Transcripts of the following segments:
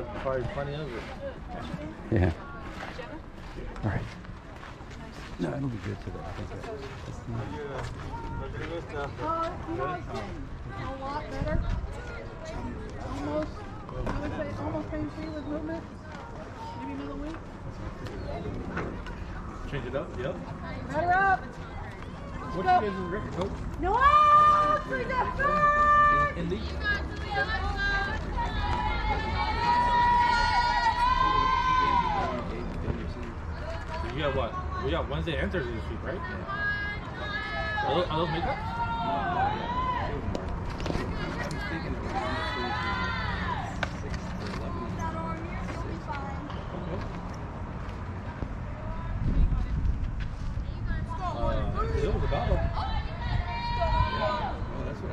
There's probably plenty of it. Yeah. All right. No, it'll be good today. I think that's, a lot better. Almost, I would say almost pain free with movement. Maybe another week. Change it up, yep. Better up. What you guys record, coach? No, free the first! we got what? We got Wednesday and Thursday this week, right? Yeah. Are those, are those uh,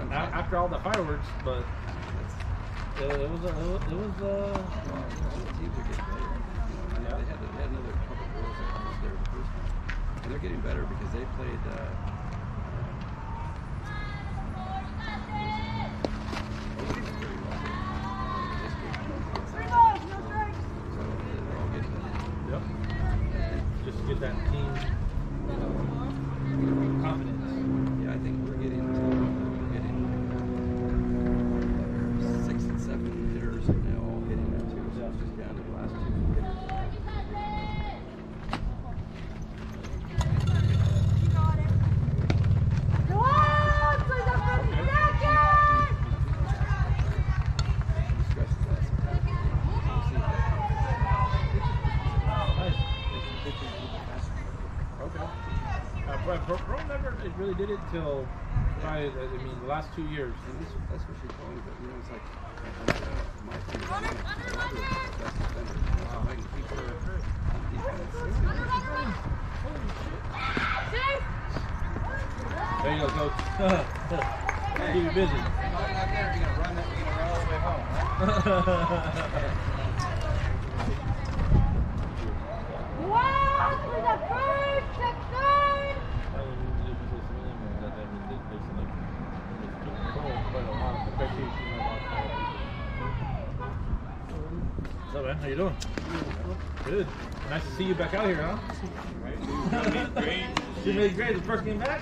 After all the fireworks, but it, it was a, it was, a. uh, well, the teams are getting better. Yeah. They had, they had another there the first. And they're getting better because they played. Uh, waited till probably, I mean, the last two years. you back out here, huh? She made great. She made great. The first game back?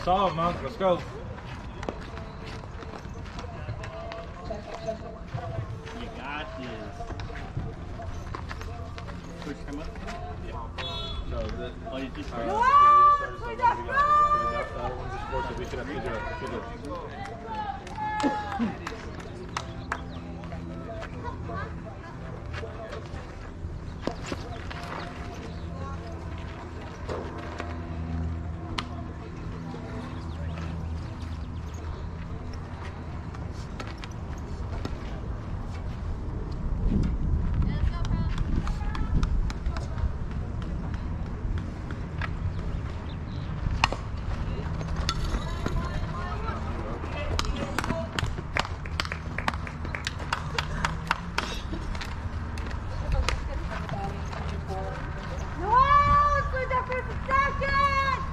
You saw it, Monk. Let's go. You got this. Switch him up. No, the, Oh, you just uh, started. yeah, we just started, so what do we got? So that, that one just scored, so we should have figured it figured it. No! Switch that first and second!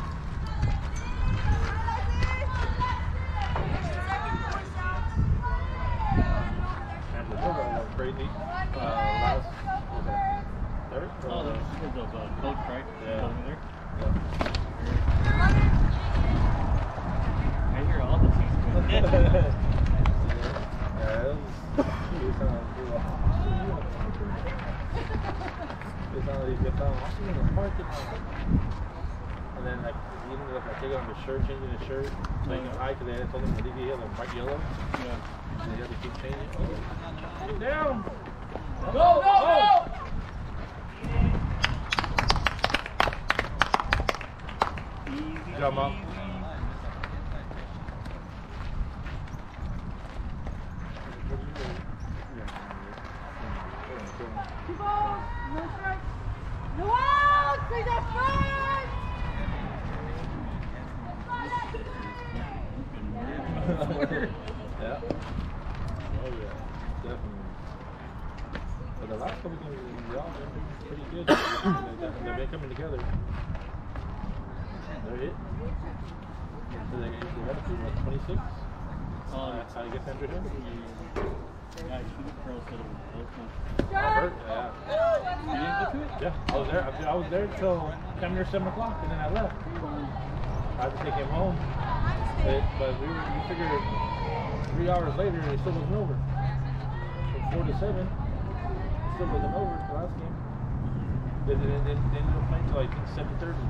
And the third one was crazy. Uh, last, was that third? Oh, Or- there's because of uh, coach, right? Yeah. Over there. Yeah. I hear all the teams. yeah, it was, it was kind of cool. It sounded like he kept on watching in the parking lot. And then like he ended up like taking off his shirt, changing his shirt, like Yeah. high because they had told him to leave it yellow, bright yellow. Yeah. And he had to keep changing. Oh, down. Go, go, go! Easy, Good job, Mom. easy. Two balls, no strike. No out! Switch that first! yeah. Oh yeah, definitely. But the last couple games, y'all been pretty good. They've they've been coming together. They're hit. So they they had to what, 26? Oh, That's how you get Andrew Hill. Yeah, shoot Pearl said it was close one. I heard, yeah. You didn't go to it? Yeah, I was there. I, I was there till come near seven o'clock, and then I left. I had to take him home. But, but we were, we figured three hours later, it still wasn't over. From four to seven, it still wasn't over. The last game. They, they, ended up playing till I think seven thirty.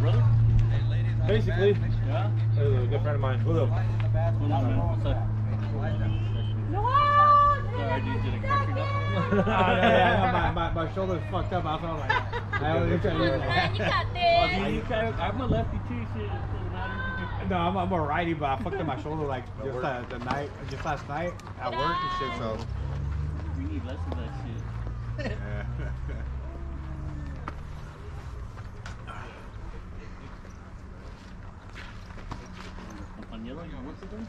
Brother? Basically, Yeah? a good friend of mine. Who though? What's up, man? What's up? No out! Sorry, dude, did I catch you up? Oh, yeah, yeah, my, my, my shoulder's fucked up. I was all like, I was trying to use Oh, do you, you kind of, I'm a lefty too, shit. It doesn't matter. No, I'm, I'm a righty, but I fucked up my shoulder like just uh, the night, just last night at work and shit. So, We need less of that shit. yeah. Campagnolo, you work with him?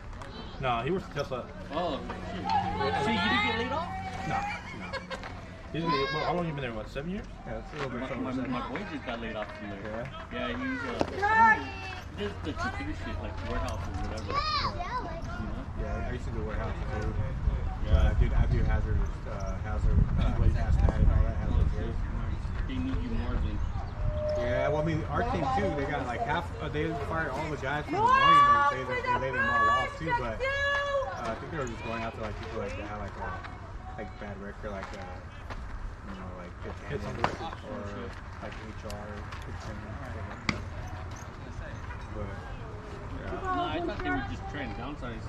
No, he works at Tesla. Oh, shit. See, you didn't get laid off? No, no. He's been, well, how long you been there? What, seven years? yeah, it's a little bit My, my, my boy just got laid off from there. Yeah. Yeah, he's uh, just the computer shit, like warehouse or whatever. You know? Yeah, I used to do warehouse too. Yeah, I do, I do hazardous, uh, hazard, uh, hazmat and all that hazardous waste. They need you more than. Yeah, well, I mean, our team too, they got like half, uh, they fired all the guys from the morning, they, they, they laid them all off too, but uh, I think they were just going after like people like that like a like bad record, like uh, you know, like good Hits on attendance records. or like HR, good attendance, stuff. But yeah, No, I thought they were just trying to downsize.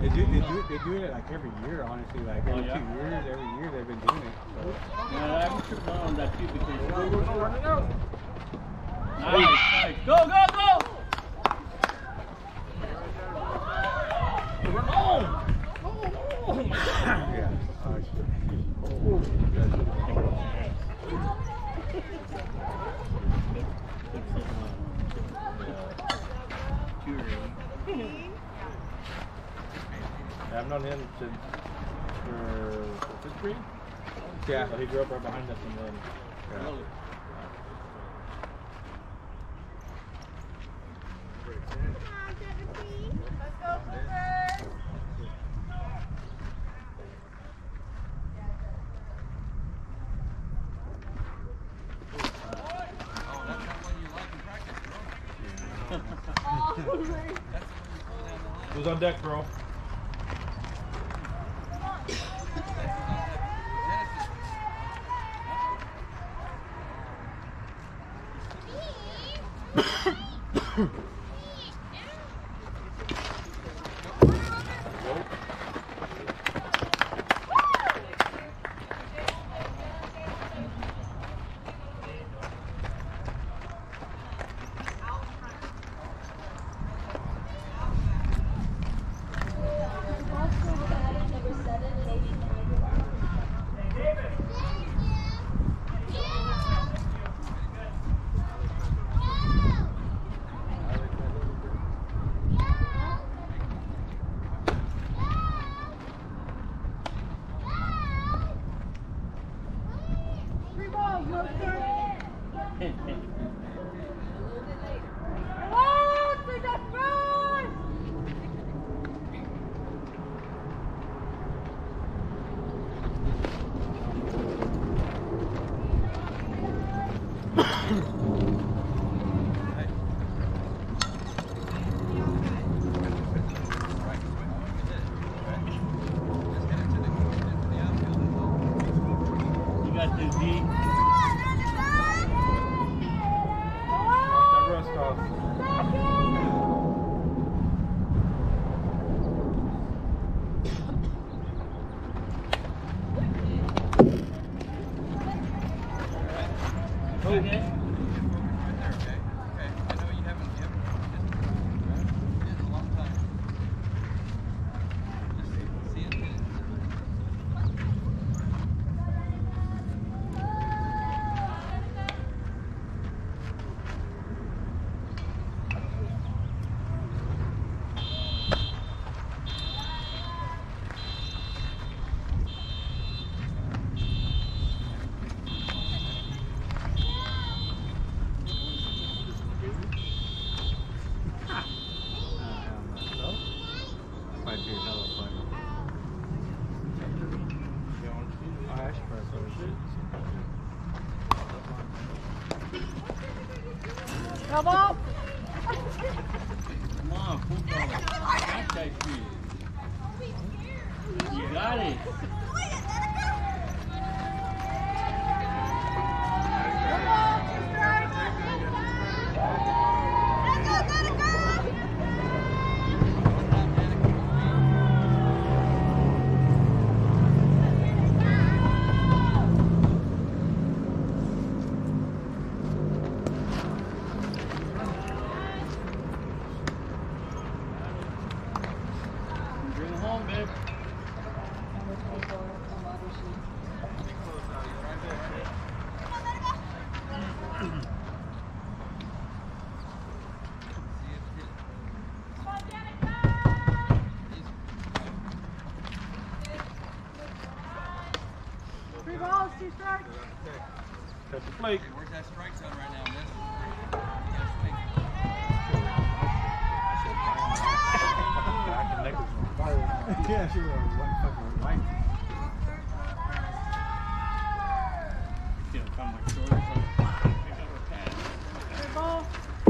they do, they do, they do it like every year, honestly, like every Oh, yeah? two years, every year they've been doing it. So. Yeah, I'm tripping on that too because. Nice, nice. Go, go, go! Yeah. Yeah, I've known him since for fifth grade. Yeah. So he grew up right behind us, and then Yeah. who's on deck, bro?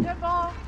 Good ball.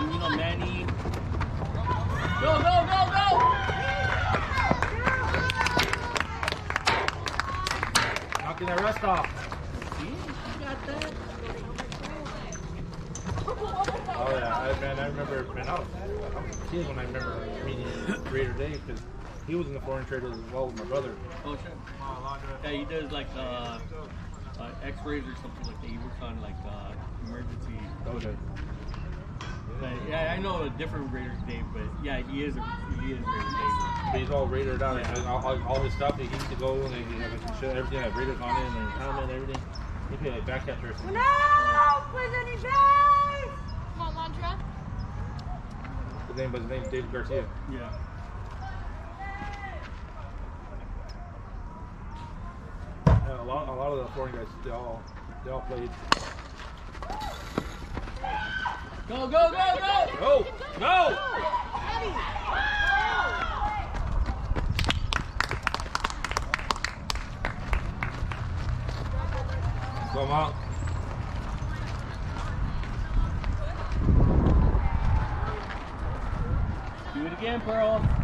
Then, you know, Manny. Go, go, go, go! Knocking that rust off. See? You got that. Oh yeah, I, man, I remember, man, I was, I was a kid when I remember meeting Raider Dave because he was in the foreign trade as well with my brother. Oh, sure. Yeah, he does like uh, uh, X-rays or something like that. He works on like uh, emergency. Okay. But, yeah, I know a different Raider Dave, but yeah, he is a, he is Raider Dave. But he's all Raidered out. and All, all, all his stuff, he used to go and he had like, shit, everything had Raiders on it and his helmet and everything. He played like back catcher or something. No plays any base. Come on, Landra. His name, but his name's David Garcia. Yeah. Yeah, a lot, a lot of the foreign guys, they all, they all played. Go, go, go, go! Go! Go! Come on. Do it again, Pearl.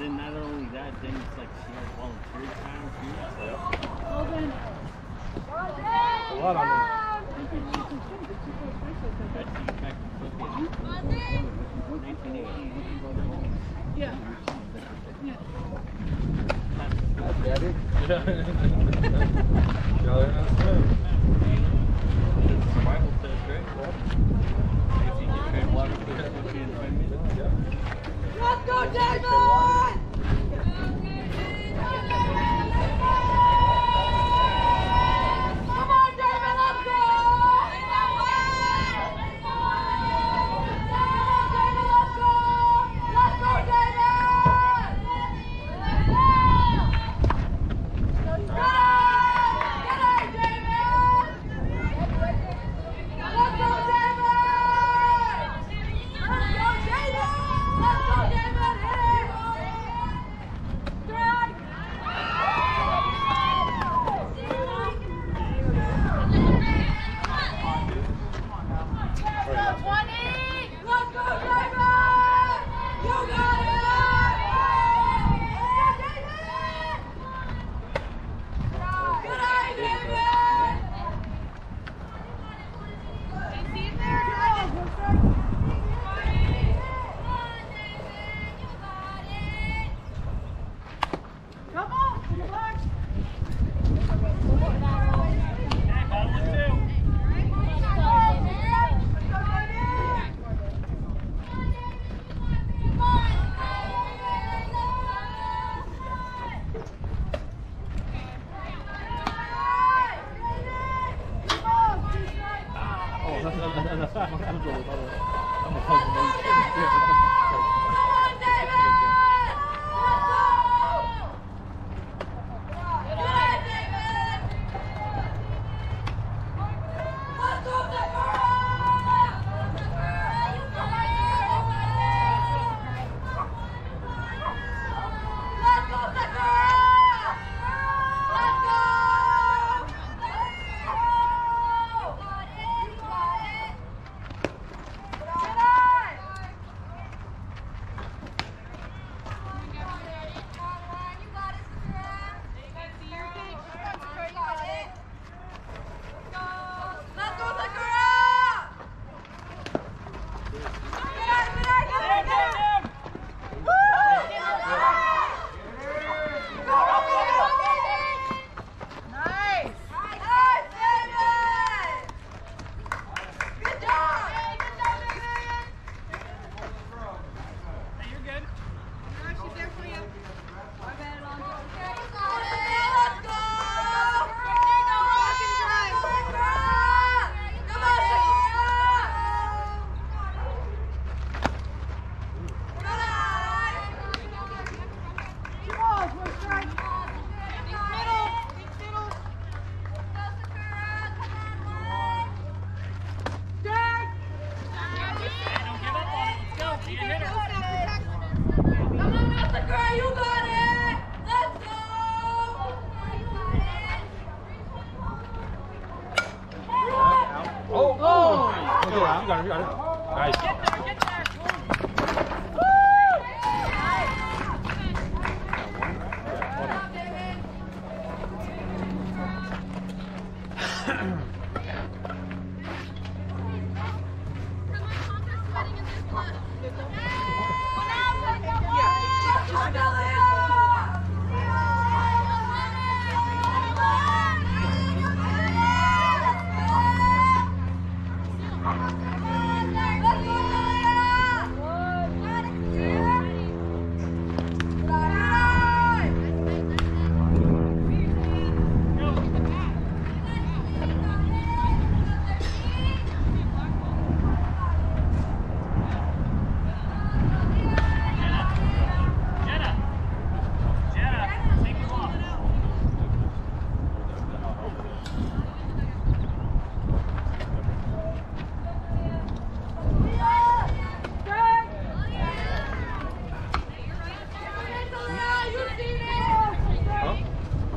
then not only that, then it's like she has volunteer time too. Yeah. A on them. Yeah. Yeah. That's Let's go, David!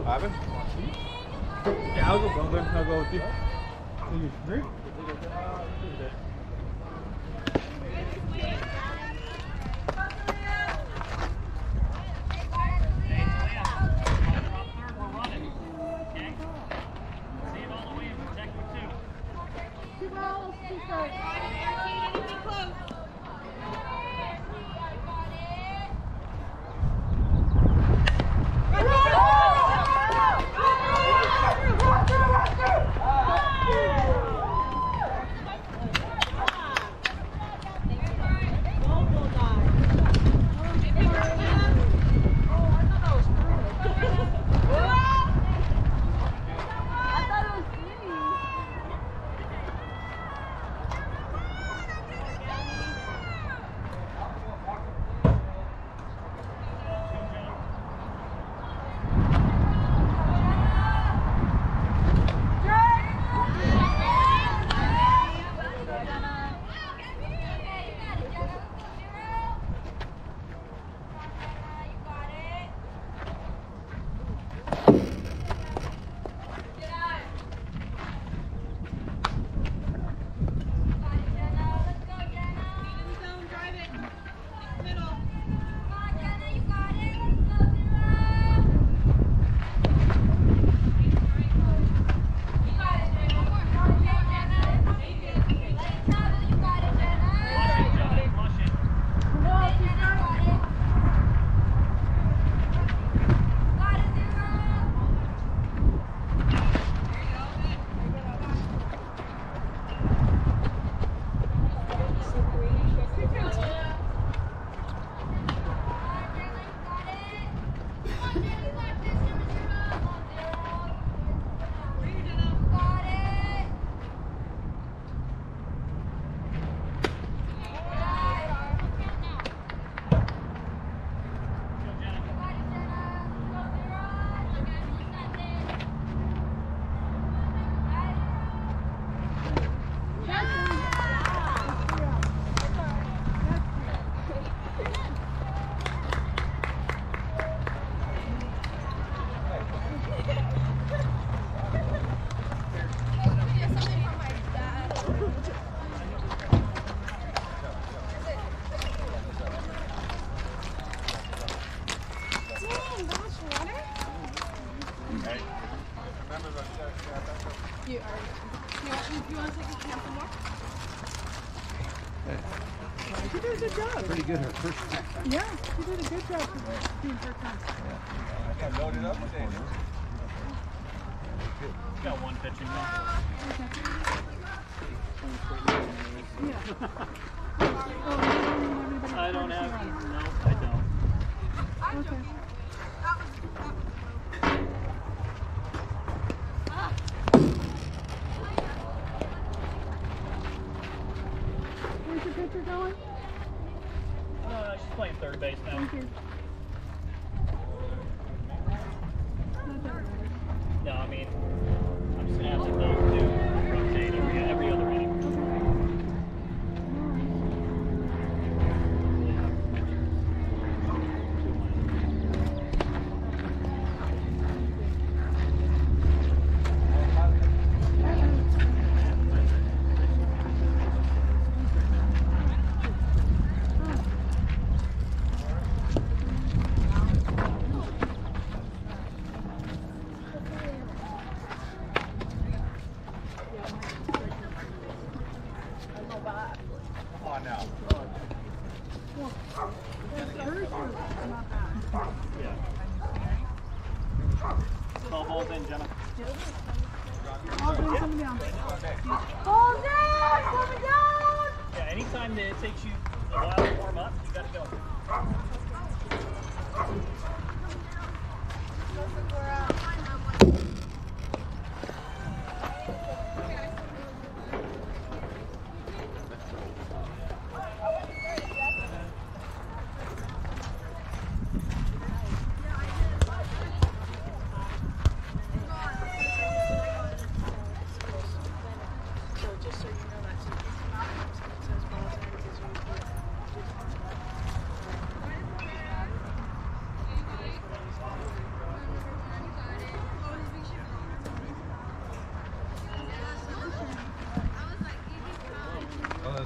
Ivan? Yeah, I'll go, brother. I'll go with you. Are you free?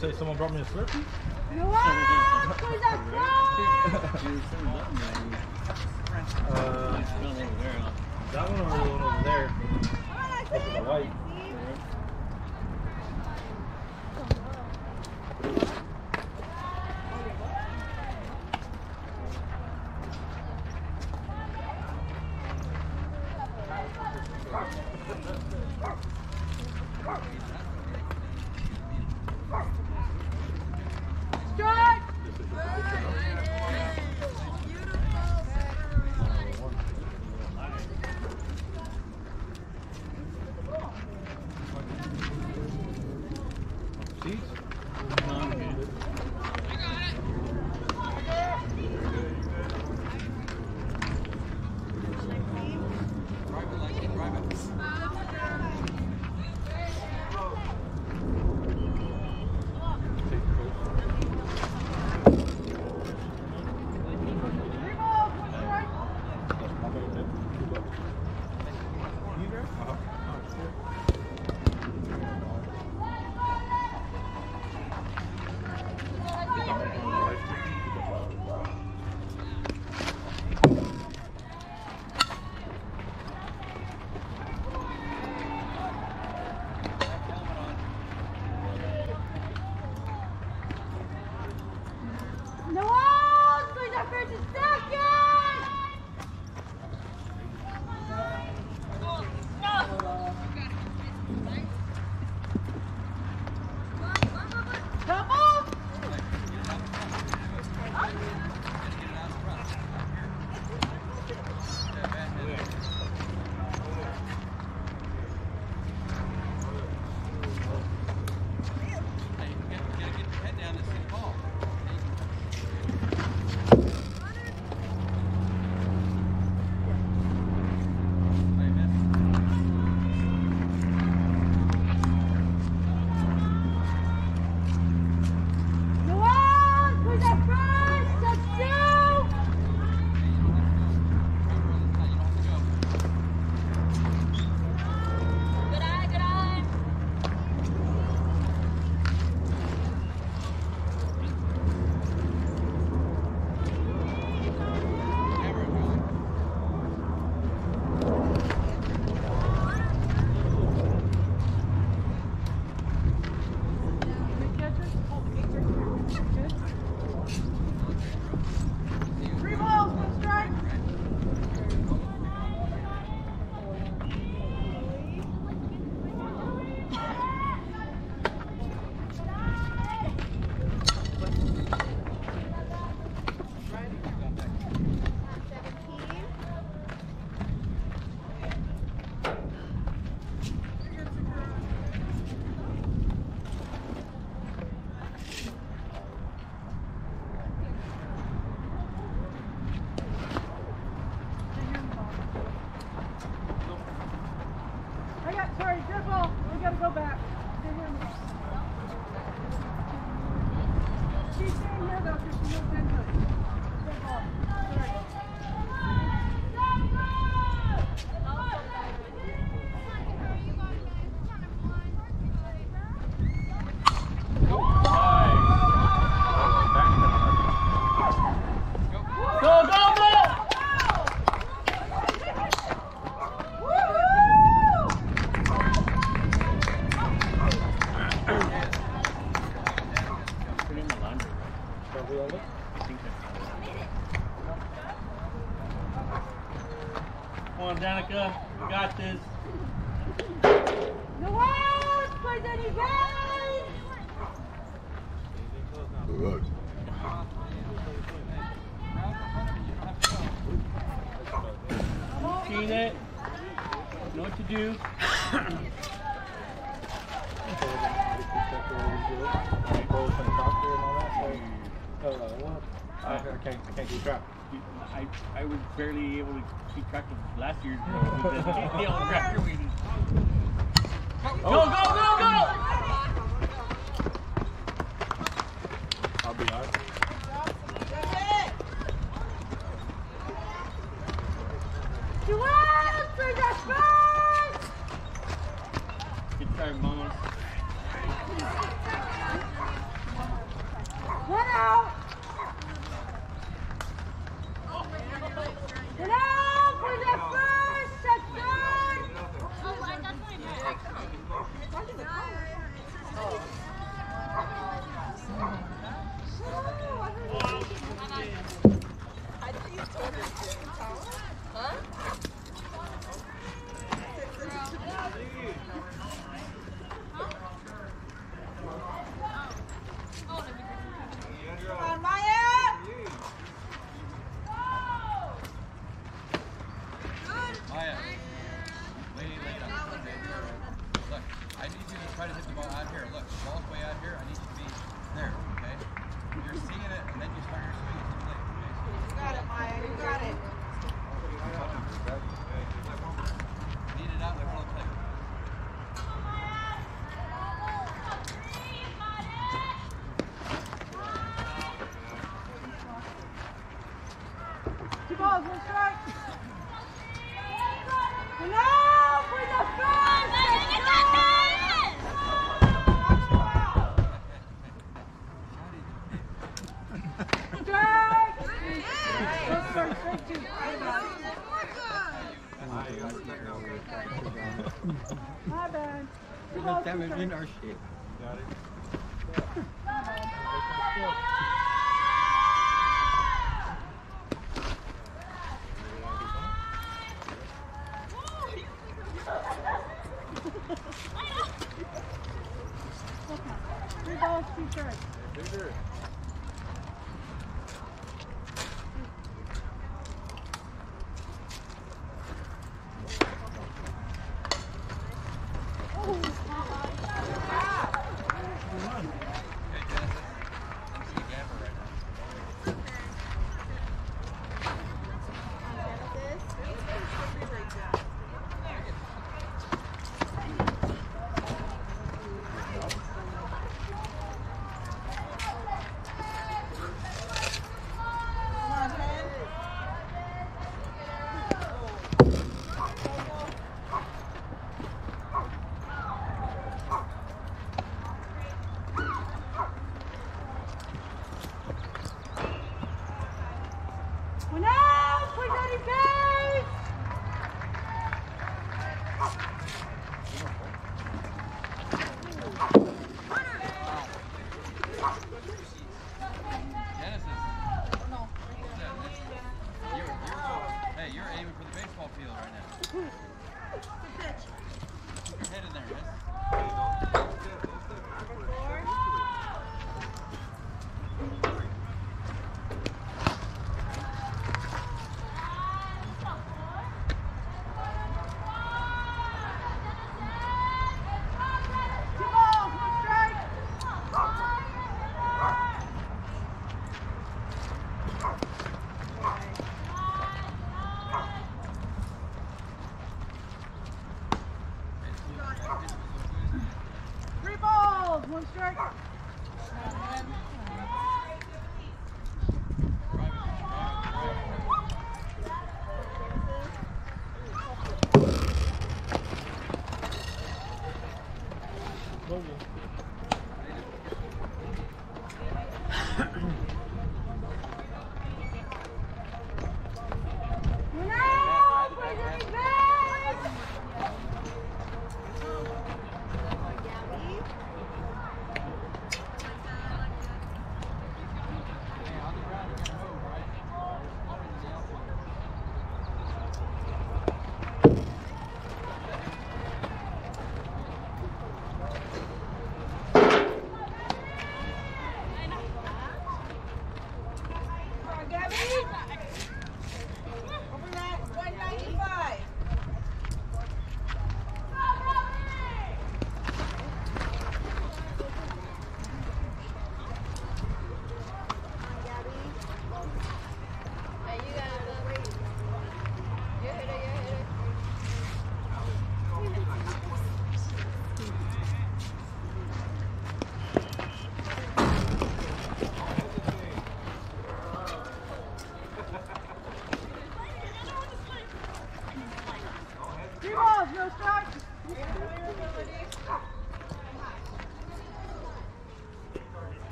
say someone brought me a Slurpee? Wow, there's a uh, That one over the one over there. That's the white. Hello. Uh, I, can't, I can't keep track. I, I was barely able to keep track of last year's. Go, go, go, go! I'll be honest.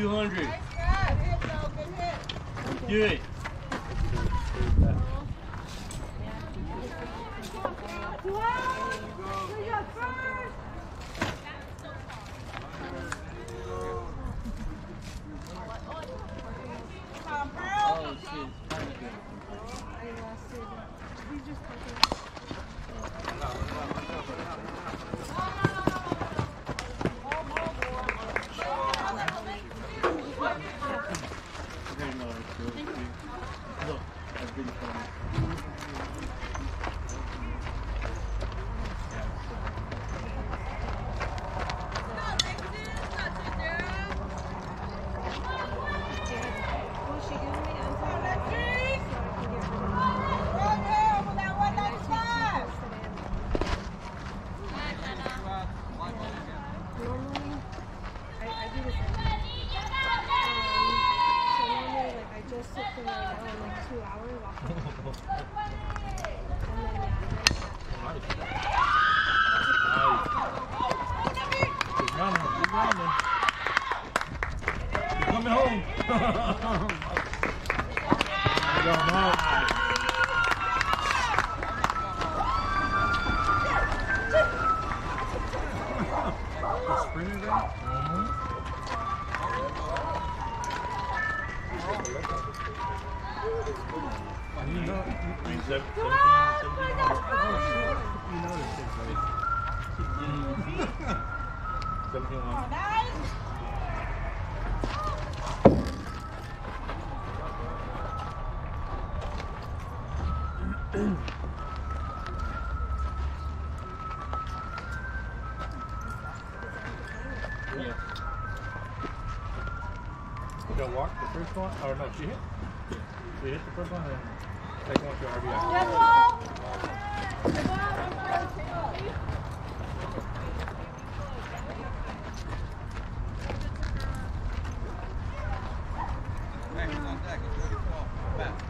200. first one, or no, She hit? She hit the first one and take one to your RBI? Yes, ball! Back.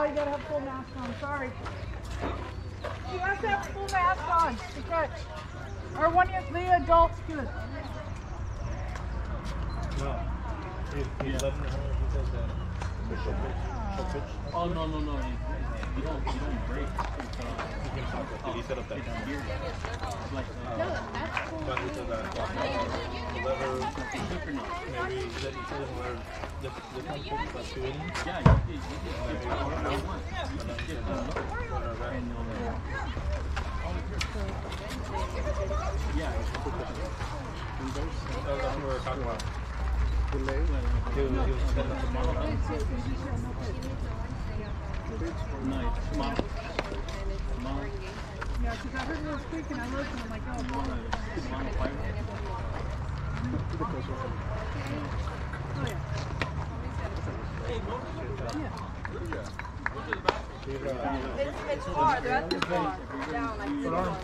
No, you gotta have full mask on. Sorry. You have to have full mask on to catch. Or one of the adults could. No. He, he let him know, he says that. She'll pitch, she'll pitch. Oh no no no! You, you don't you don't break. It's, uh, He can talk, did he set up that? it's weird. It's like uh, But he said that, let her, maybe, he said he said let her, about. Yeah, you did. You did. The the. Oh, yeah. He's, uh, It's, far. They're at the bar. Down like this. Uh,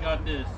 got this.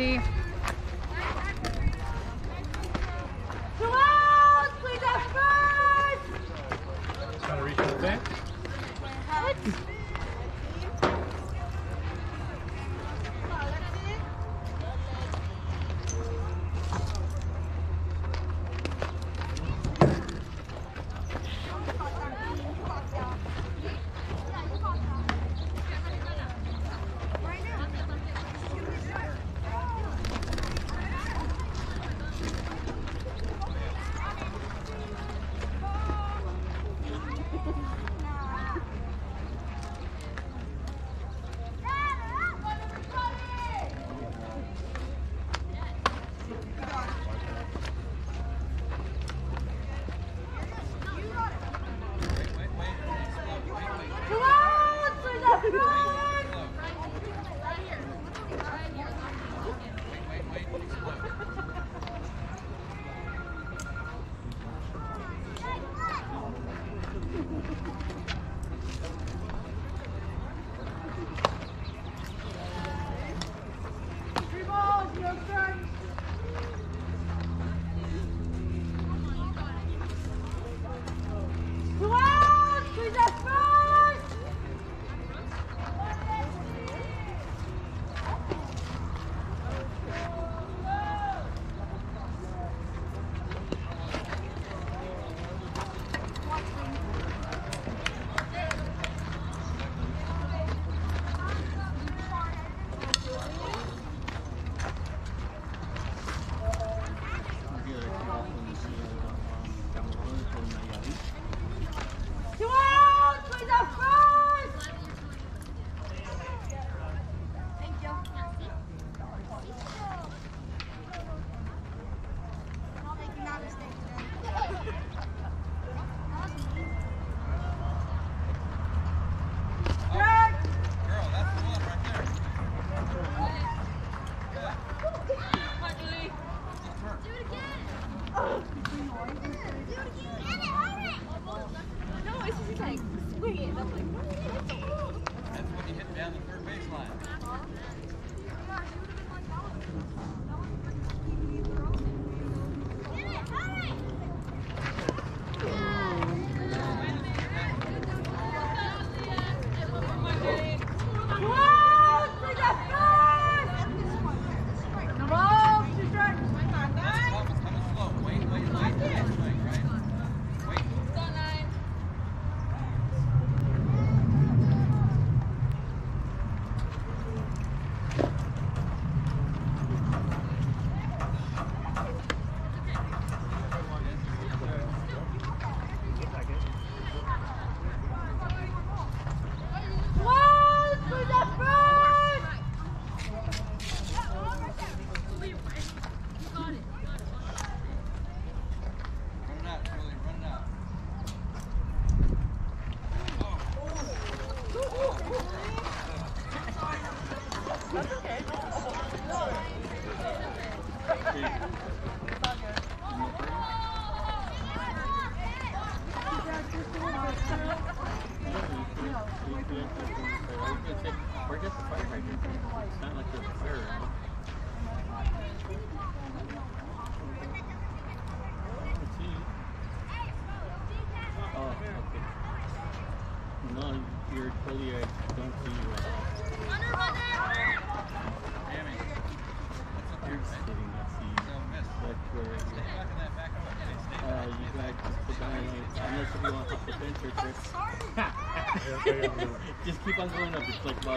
Come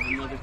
another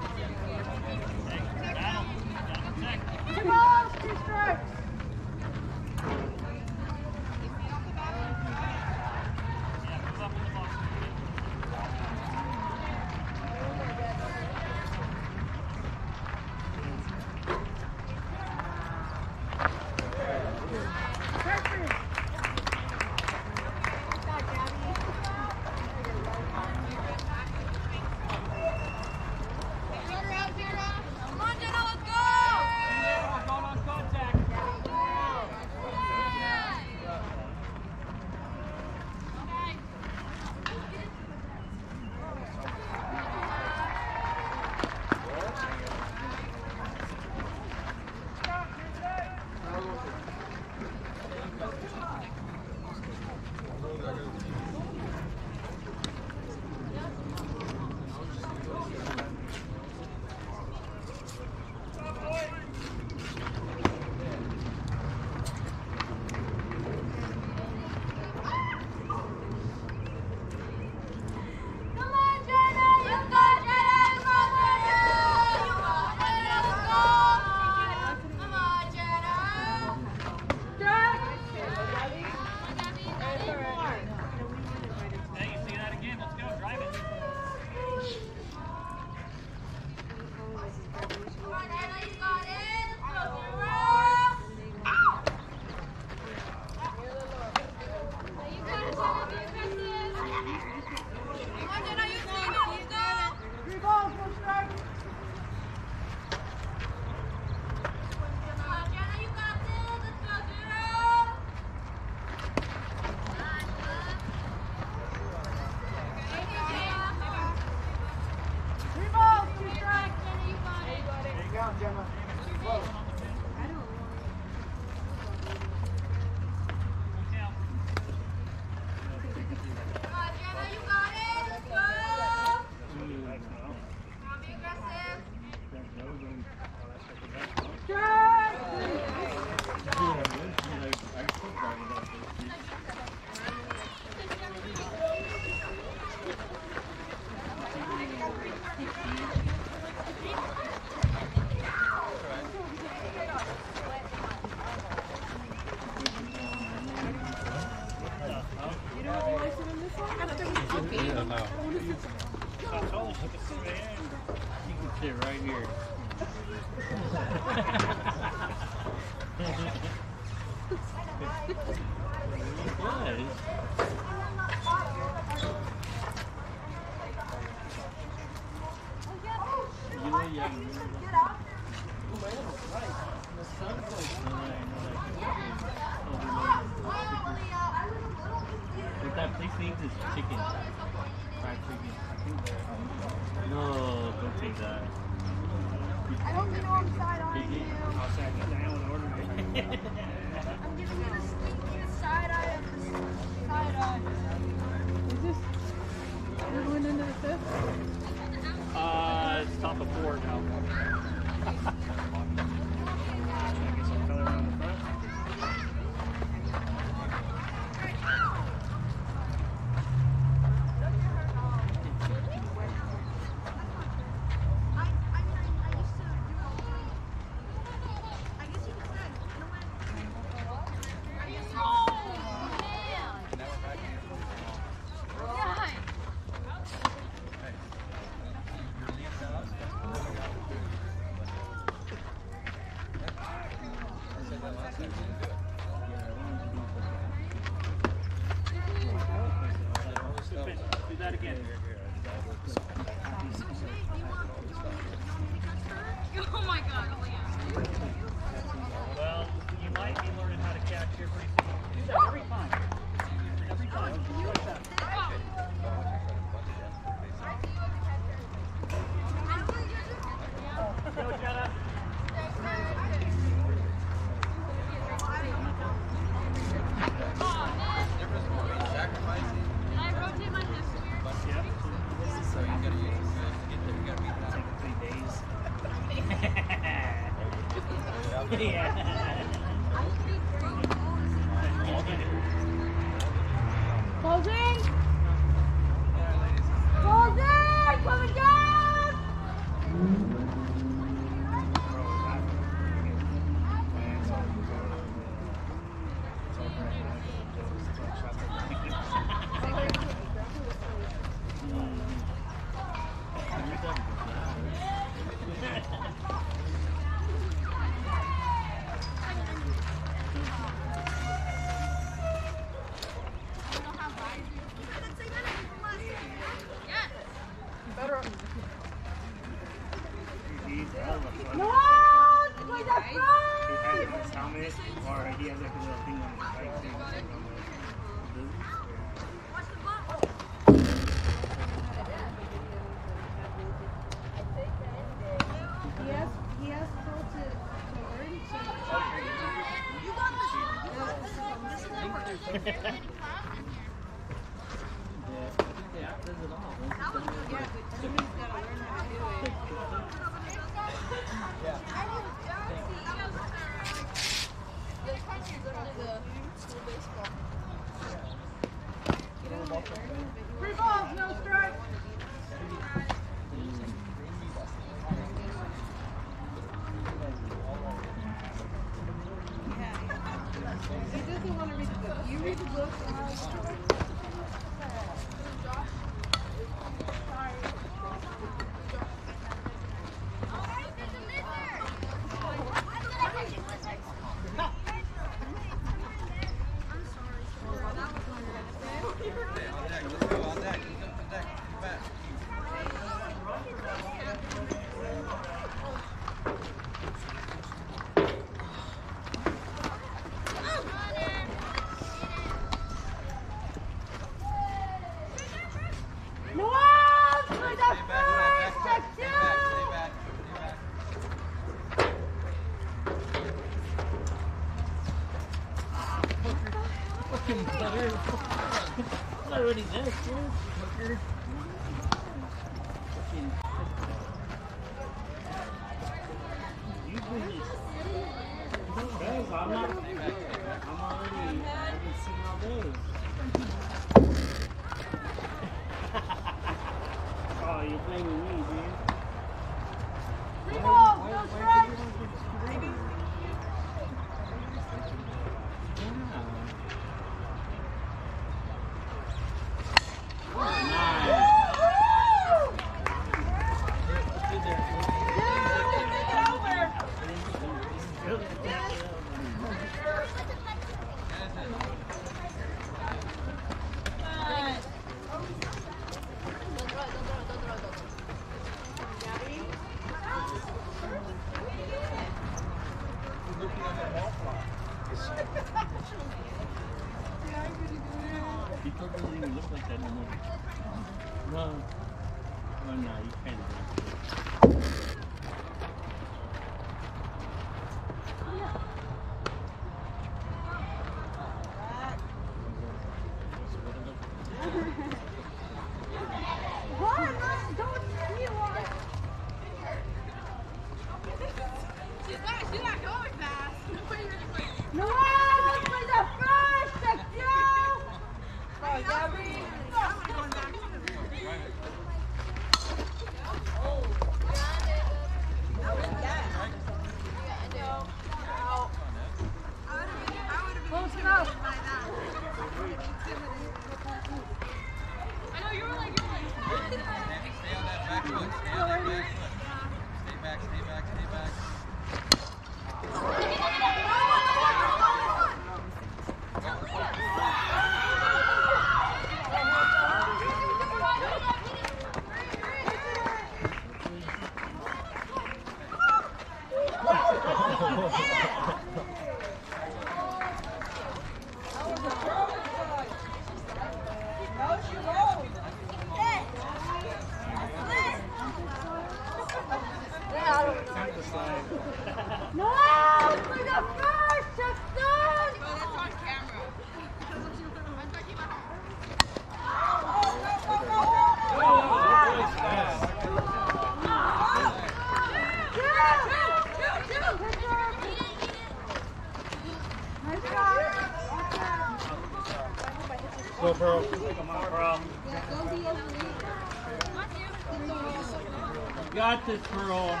Got this, Pearl.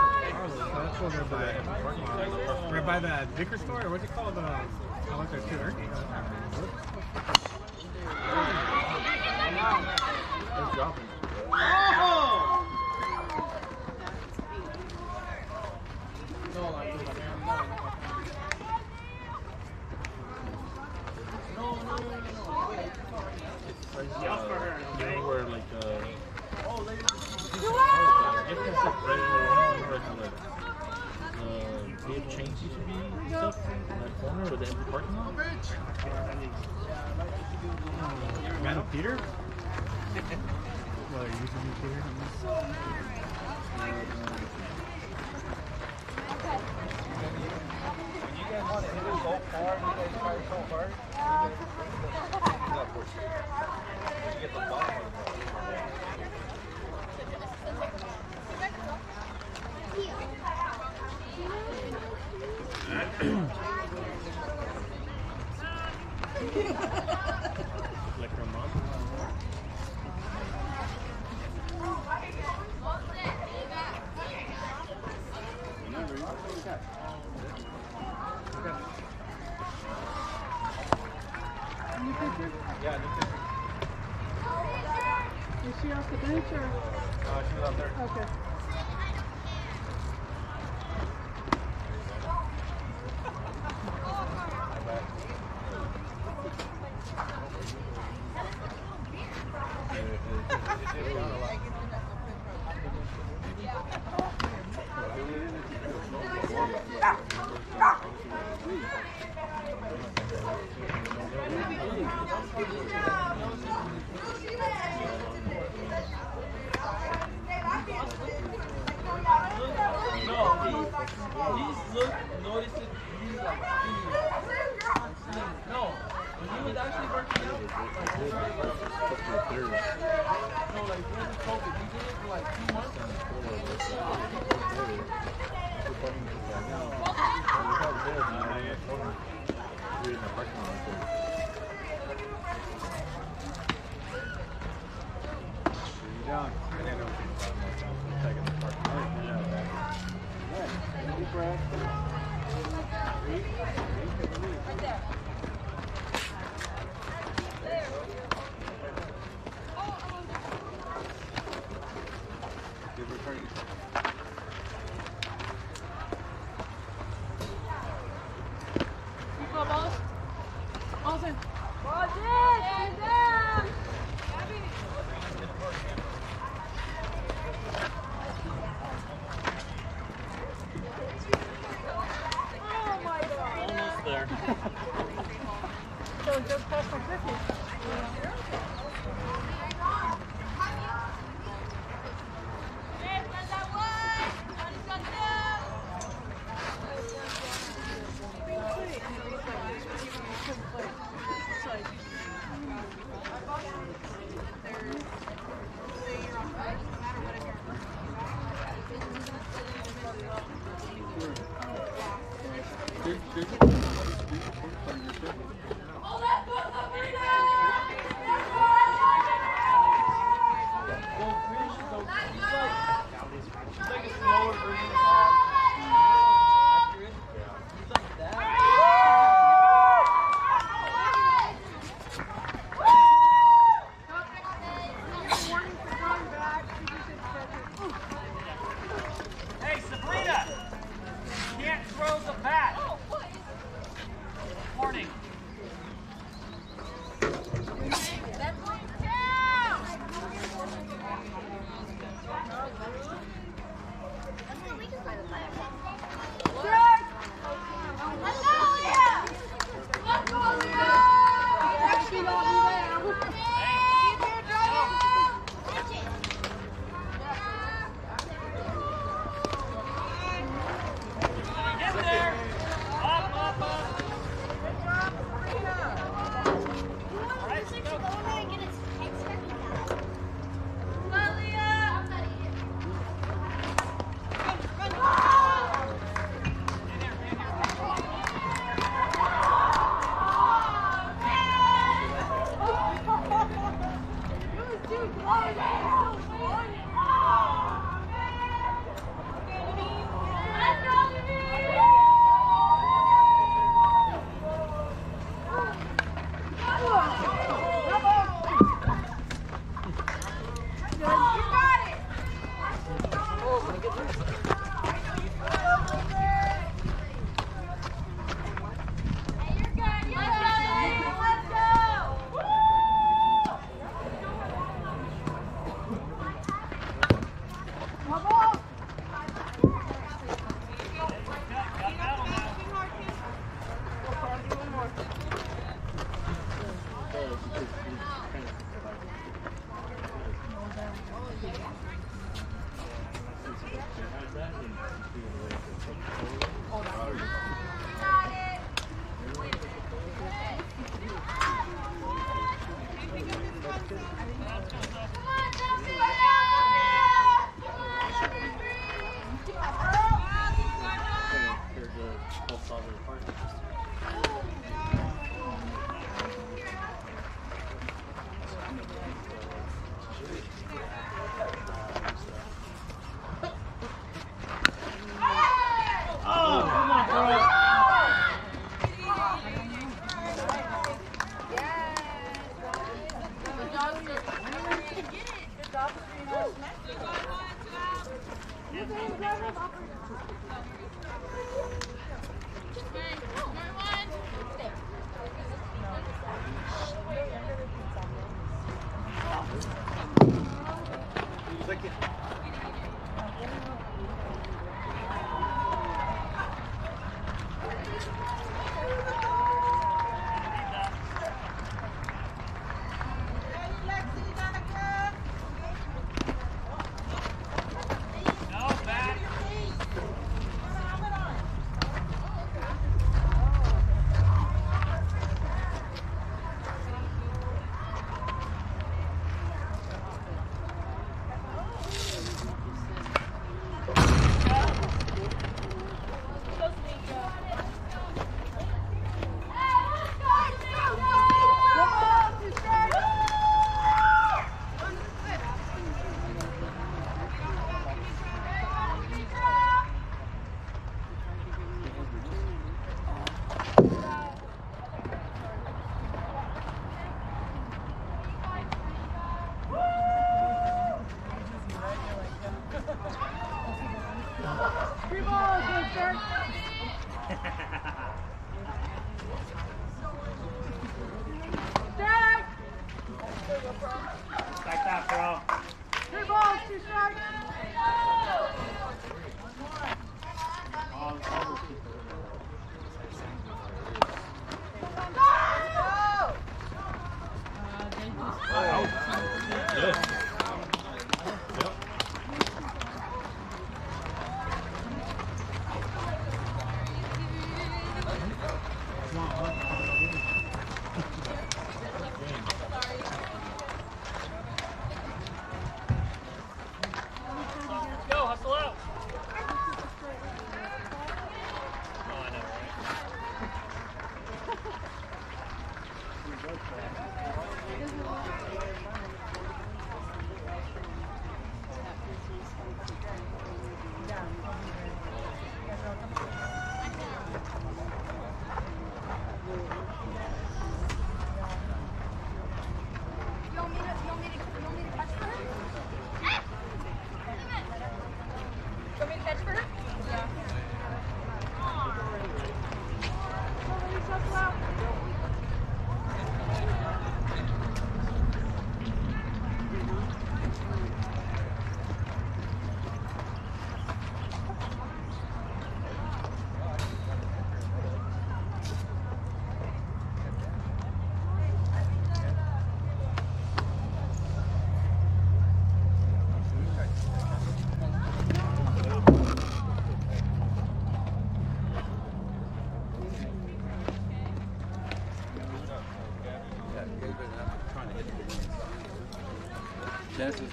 Charles. That's over by, right by the liquor store, what's it called? The I like that.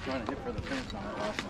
trying to hit for the fence on the last one.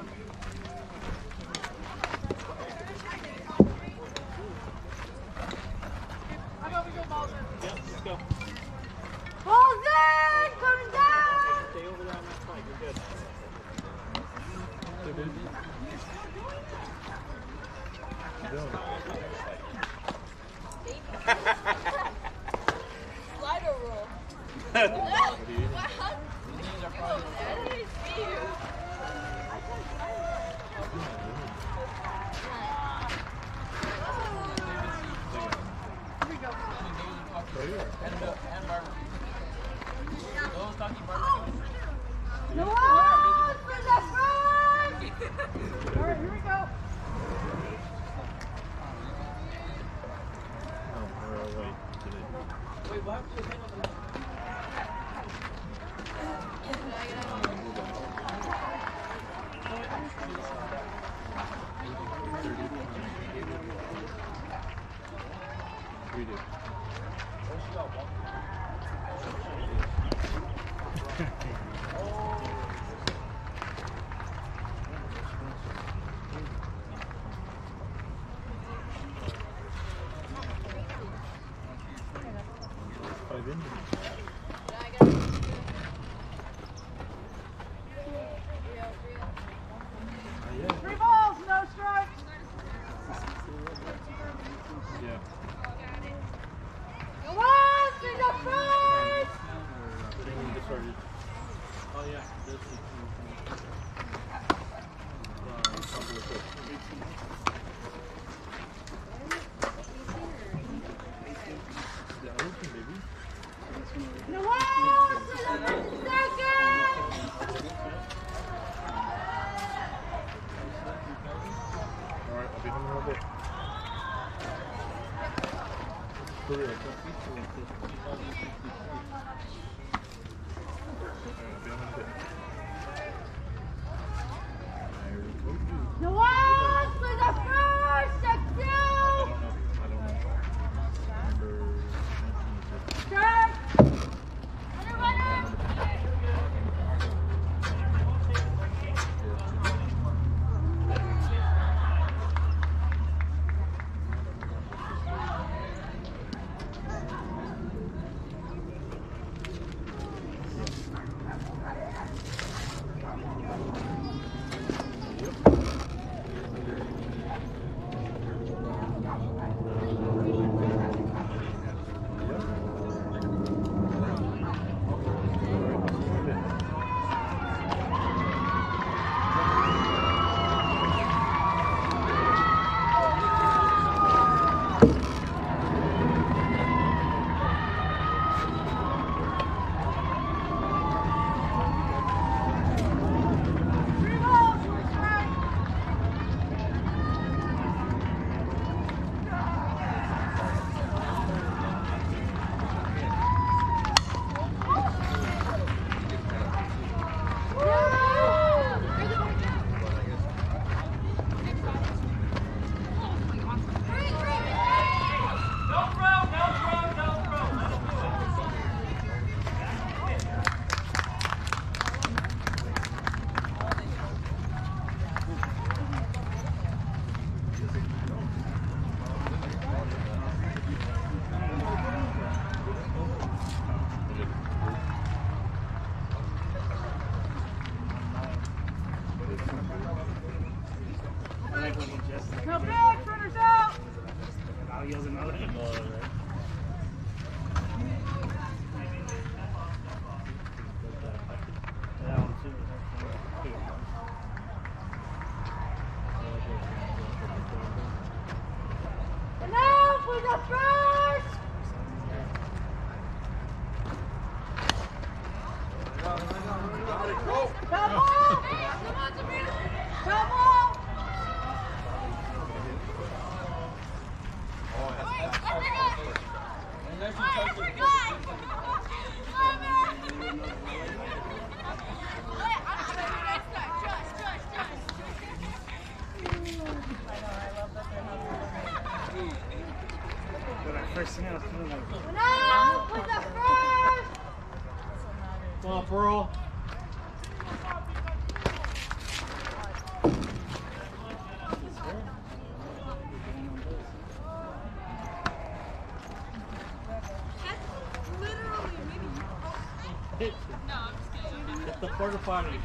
Hit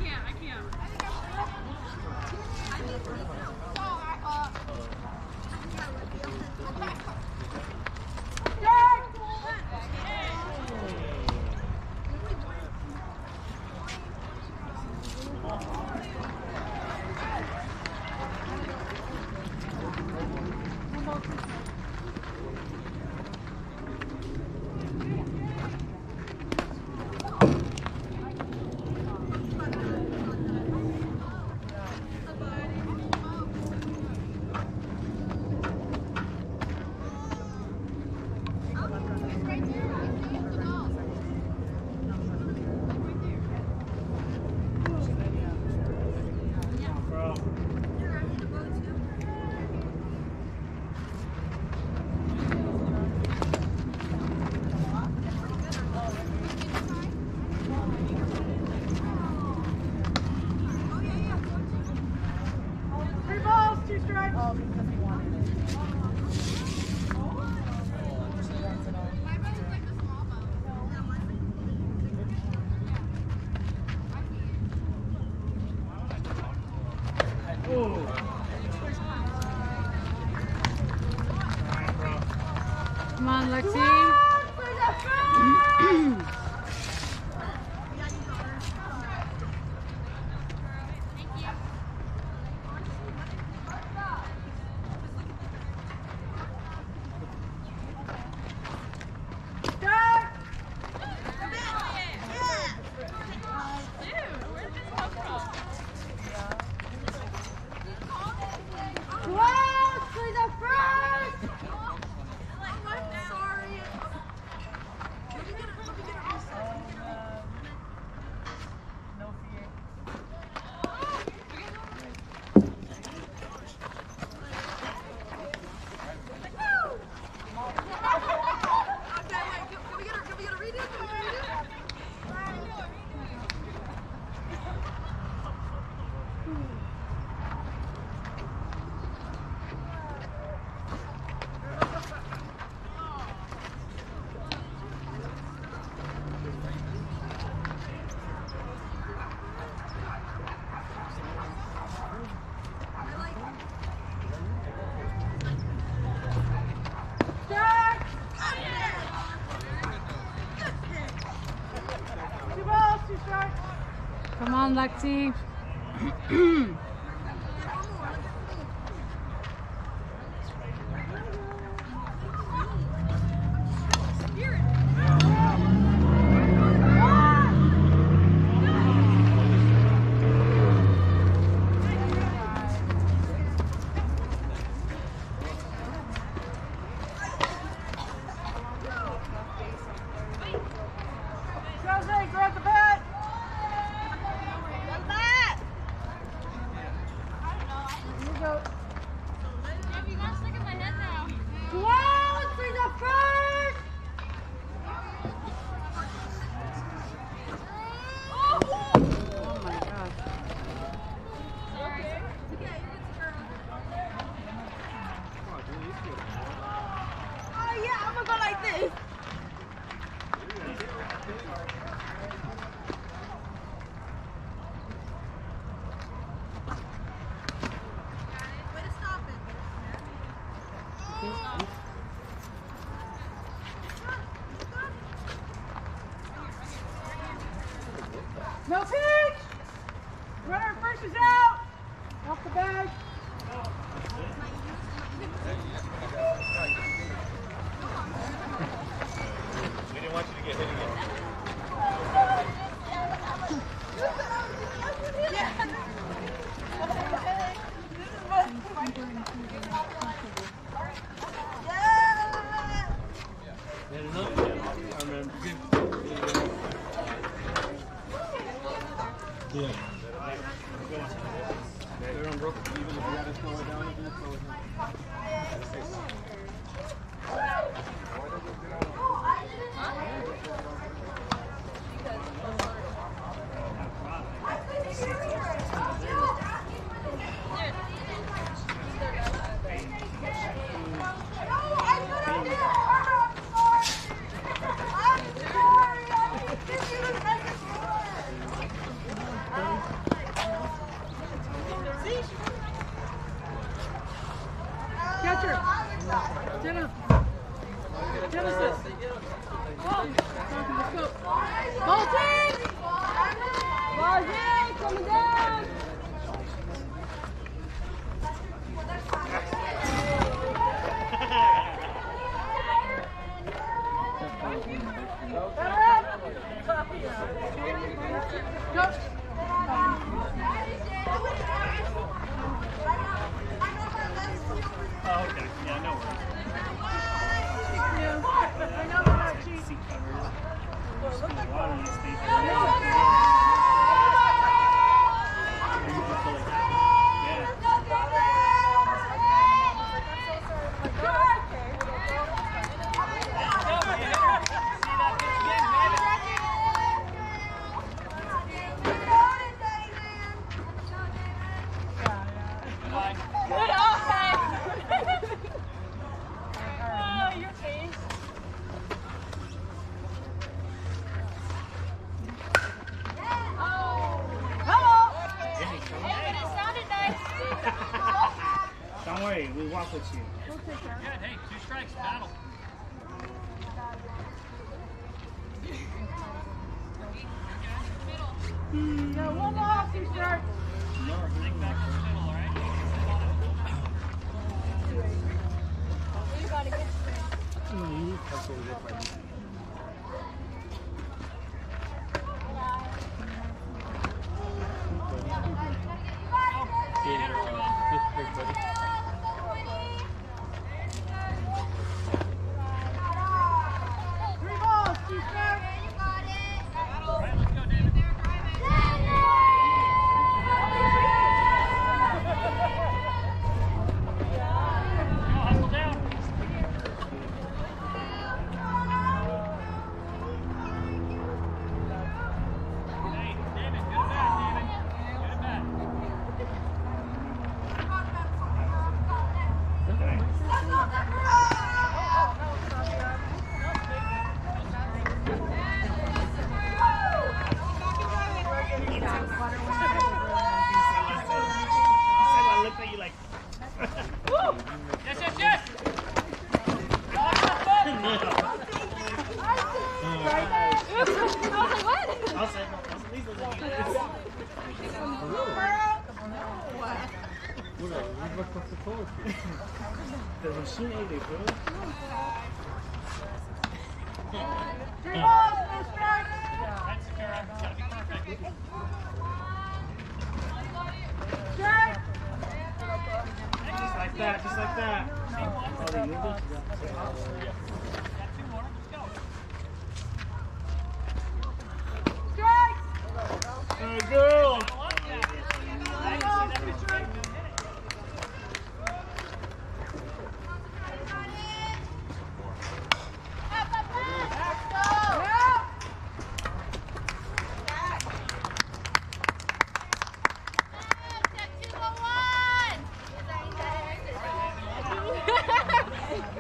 Come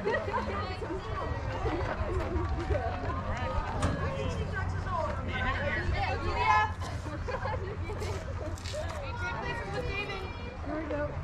Here we go.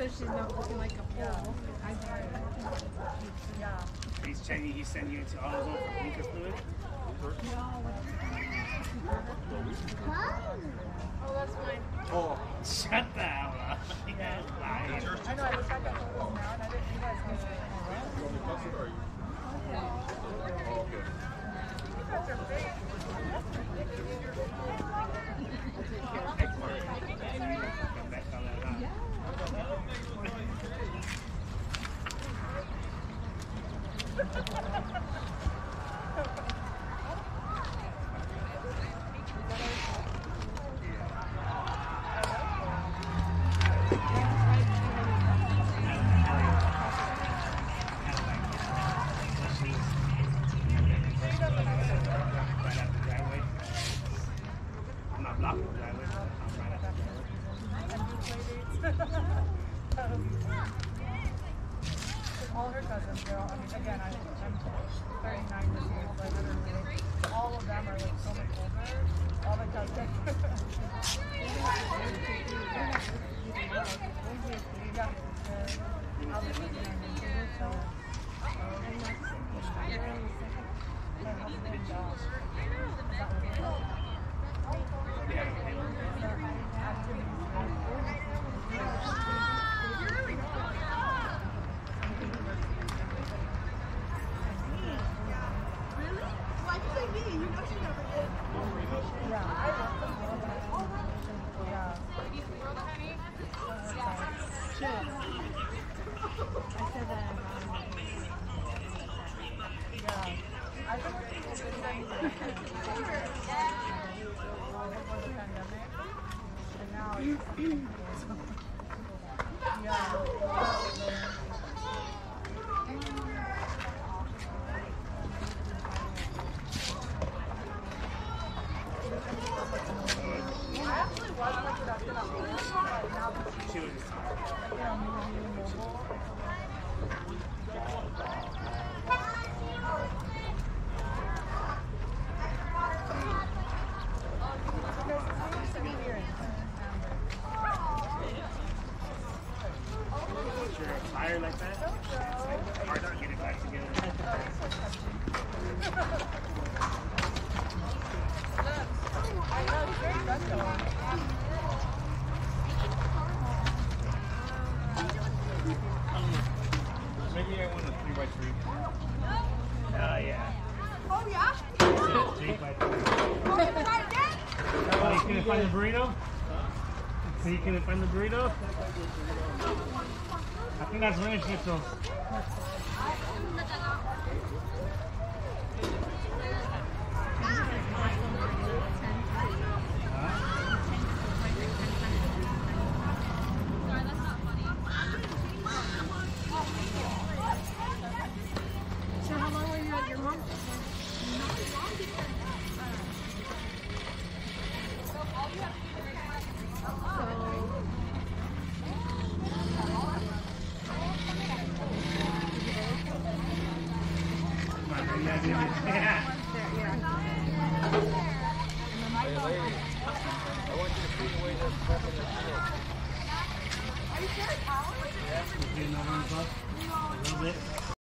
so she's not looking like a fool. Yeah. He's checking, he's sending you to Oliver for Winker fluid? Oh, that's fine. Oh, shut the hell up. Yeah. I know, I now and I didn't realize how I